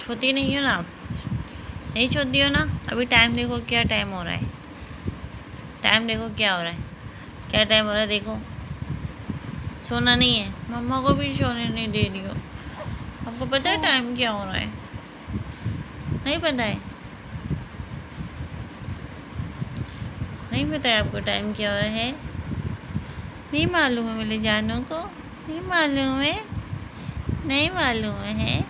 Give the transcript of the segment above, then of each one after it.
छोती नहीं हो ना आप? नहीं छोती हो ना? अभी टाइम देखो क्या टाइम हो रहा है। टाइम देखो क्या हो रहा है। क्या टाइम हो रहा है देखो। सोना नहीं है। मम्मा को भी सोने नहीं दे रही हो। आपको पता है टाइम क्या हो रहा है? नहीं पता है। नहीं पता है आपको टाइम क्या हो रहा है। नहीं मालूम है मेरे जानों को। नहीं मालूम है। नहीं मालूम है।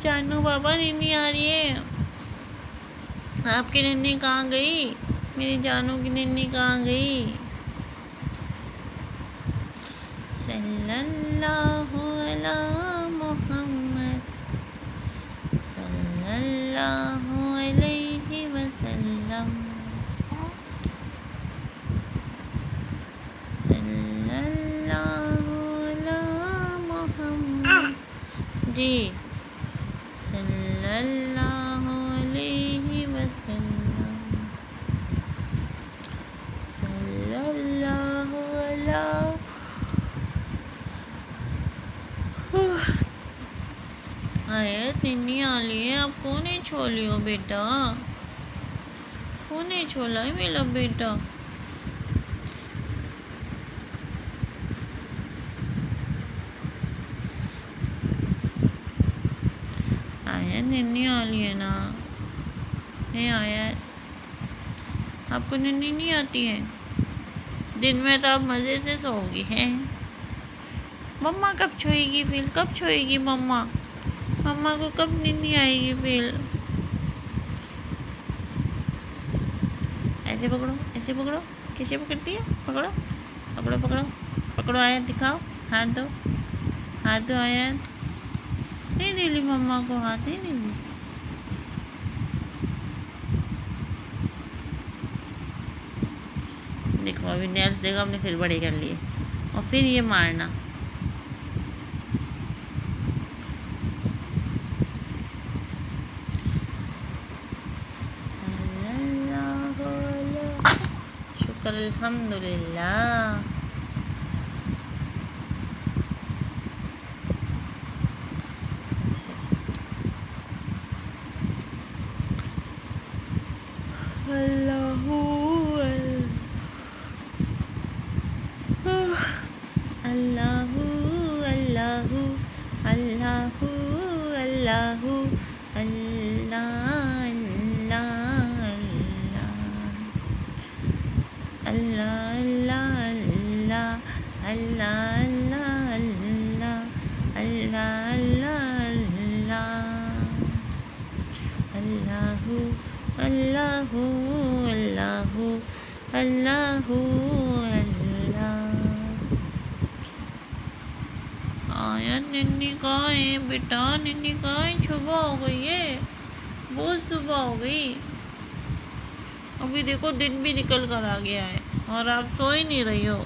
जानू बाबा नींदी आ रही है। आपकी नन्नी कहाँ गई? मेरी जानू की नन्नी कहाँ गई? सल्लल्लाहु अला मोहम्मद। सल्लल्लाहु अलैहि वसल्लम। सल्लल्लाहु अला मोहम्मद। जी। आया निन्नी आ ली है आप कौन है छोली हो बेटा? कौन है छोला है मेरा बेटा? आया निन्नी आ ली है ना? नहीं आया। आपको निन्नी नहीं आती है? दिन में तो आप मज़े से सोओगी, हैं? मम्मा कब छोएगी फिर कब छोएगी मम्मा? मम्मा को कब निन्नी आएगी फिर ऐसे पकड़ो ऐसे पकड़ो। कैसे पकड़ती है? पकड़ो पकड़ो पकड़ो। पकड़ो आया दिखाओ। हाथ दो। हाथ दो आया नहीं दिली मम्मा को हाथ, नहीं दिली देखो, अभी नेल्स देखो, हमने फिर बड़े कर लिए। और फिर ये मारना। alhamdulillah Allahu Allahu Allahu Allahu Allahu Allah अल्लाह अल्लाह अल्लाह अल्लाह आया निन्नी कहाँ, बेटा निन्नी है सुबह हो गई है। बहुत सुबह हो गई। अभी देखो, दिन भी निकल कर आ गया है और आप सो ही नहीं रही हो।